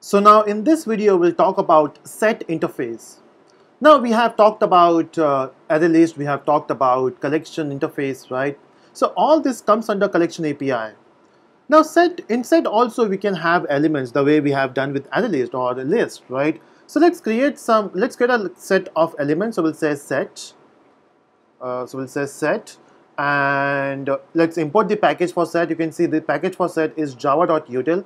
So now in this video we'll talk about set interface. Now we have talked about uh, array list, we have talked about collection interface, right? So all this comes under collection API. Now set in set also we can have elements the way we have done with array list or a list, right? So let's create some, let's create a set of elements. So we'll say set. Uh, so we'll say set and let's import the package for set. You can see the package for set is java.util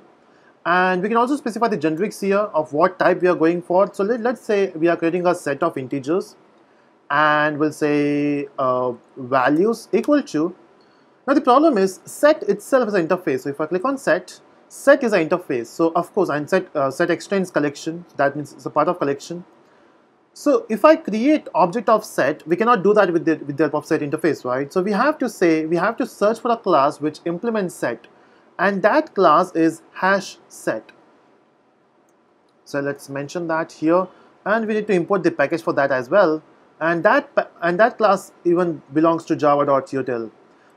and we can also specify the generics here of what type we are going for. So let, us say we are creating a set of integers. And we'll say uh, values equal to now the problem is set itself is an interface. So if I click on set set is an interface. So of course and set uh, set extends collection. That means it's a part of collection so if I create object of set we cannot do that with the with the help of set interface right? So we have to say we have to search for a class which implements set. And that class is hash set. So let's mention that here. And we need to import the package for that as well. And that and that class even belongs to java.util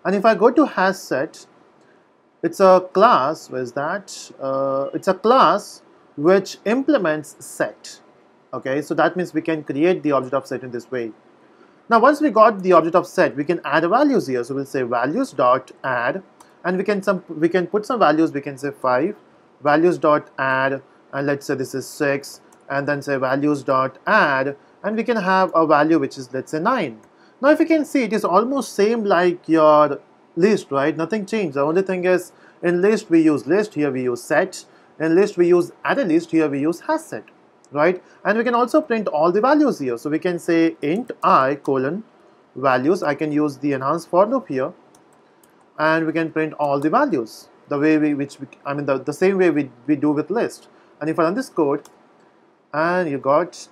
and if I go to hash set it's a class where's that? Uh, it's a class which implements set okay so that means we can create the object of set in this way. Now once we got the object of set we can add values here. So we'll say values dot add and we can some we can put some values. We can say 5 values dot add and let's say this is 6 and then say values dot add and we can have a value which is let's say 9 now if you can see it is almost same like your list right? Nothing changed. The only thing is in list we use list here we use set. In list we use add a list here we use hash set right? And we can also print all the values here. So we can say int i colon values. I can use the enhanced for loop here. And we can print all the values the way we which we, I mean the, the same way we, we do with list. And if I run this code and you got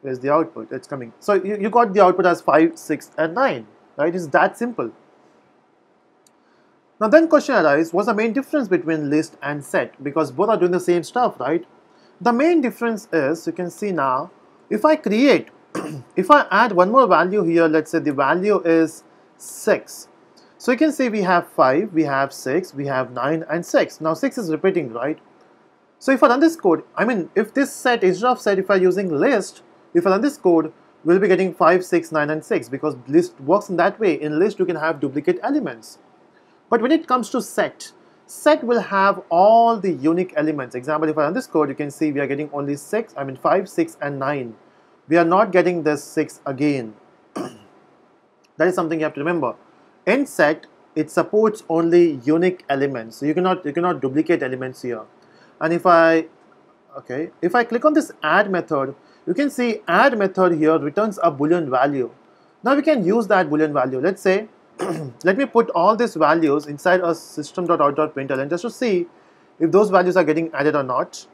where's the output? It's coming. So you, you got the output as 5 6 and 9 right? It's that simple. Now then question arises what's the main difference between list and set? Because both are doing the same stuff right the main difference is you can see now if I create if I add one more value here let's say the value is 6 so you can see we have 5, we have 6, we have 9 and 6. Now 6 is repeating, right? So if I run this code, I mean if this set, instead of set, if I'm using list, if I run this code, we'll be getting 5, 6, 9 and 6 because list works in that way. In list you can have duplicate elements. But when it comes to set, set will have all the unique elements. Example, if I run this code, you can see we are getting only 6, I mean 5, 6 and 9. We are not getting this 6 again. that is something you have to remember in set it supports only unique elements so you cannot you cannot duplicate elements here and if I okay if I click on this add method you can see add method here returns a boolean value now we can use that boolean value let's say let me put all these values inside a system.out.println just to see if those values are getting added or not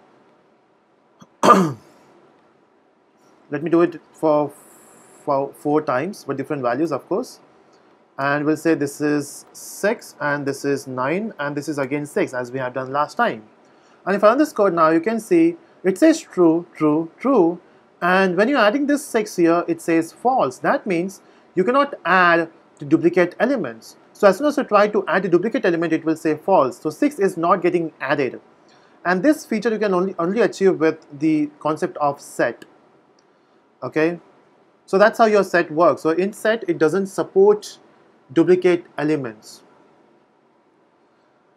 let me do it for, for four times with different values of course and we'll say this is 6 and this is 9 and this is again 6 as we have done last time. And if I run this code now you can see it says true, true, true and when you're adding this 6 here it says false. That means you cannot add the duplicate elements. So as soon as you try to add a duplicate element it will say false. So 6 is not getting added. And this feature you can only, only achieve with the concept of set. Okay. So that's how your set works. So in set it doesn't support duplicate elements.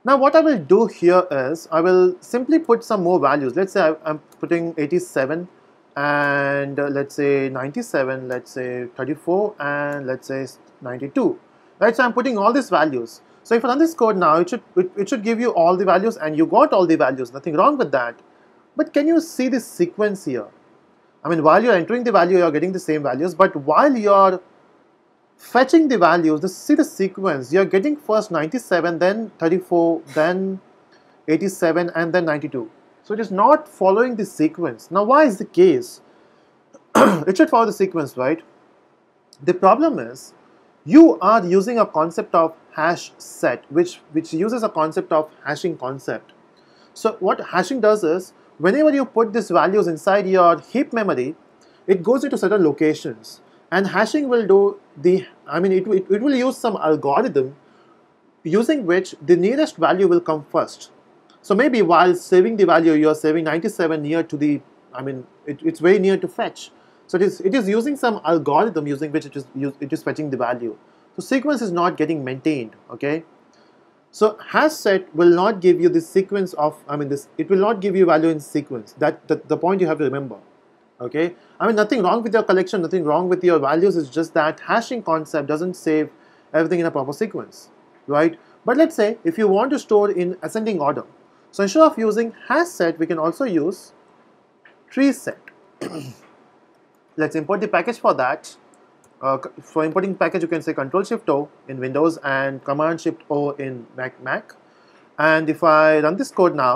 Now what I will do here is I will simply put some more values. Let's say I'm putting 87 and uh, let's say 97, let's say 34 and let's say 92. Right, so I'm putting all these values. So if I run this code now, it should, it, it should give you all the values and you got all the values, nothing wrong with that. But can you see this sequence here? I mean, while you're entering the value, you're getting the same values, but while you're fetching the values, this, see the sequence, you're getting first 97, then 34, then 87, and then 92. So it is not following the sequence. Now why is the case? it should follow the sequence, right? The problem is, you are using a concept of hash set, which, which uses a concept of hashing concept. So what hashing does is, whenever you put these values inside your heap memory, it goes into certain locations and hashing will do the I mean it, it, it will use some algorithm using which the nearest value will come first. So maybe while saving the value you are saving 97 near to the I mean it, it's very near to fetch. So it is it is using some algorithm using which it is it is fetching the value. So sequence is not getting maintained. Okay. So hash set will not give you the sequence of I mean this it will not give you value in sequence. That, that the point you have to remember okay i mean nothing wrong with your collection nothing wrong with your values it's just that hashing concept doesn't save everything in a proper sequence right but let's say if you want to store in ascending order so instead of using hash set we can also use tree set let's import the package for that uh, for importing package you can say control shift o in windows and command shift o in mac mac and if i run this code now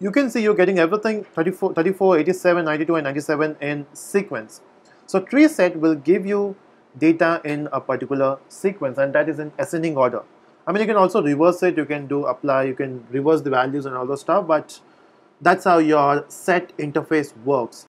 you can see you're getting everything 34, 34, 87, 92 and 97 in sequence. So tree set will give you data in a particular sequence and that is in ascending order. I mean you can also reverse it, you can do apply, you can reverse the values and all those stuff but that's how your set interface works.